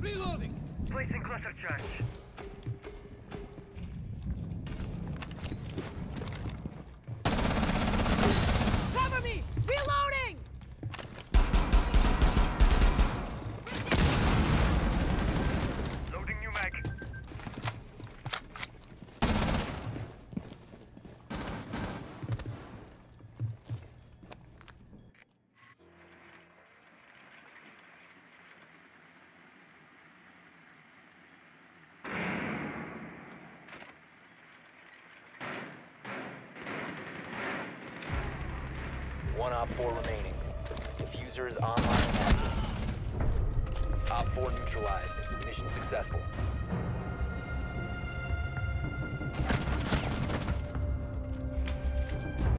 Reloading! Placing cluster charge. One Op 4 remaining. Diffuser is online. Op 4 neutralized. Mission successful.